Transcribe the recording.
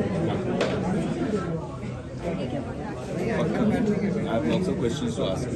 I have lots of questions to ask.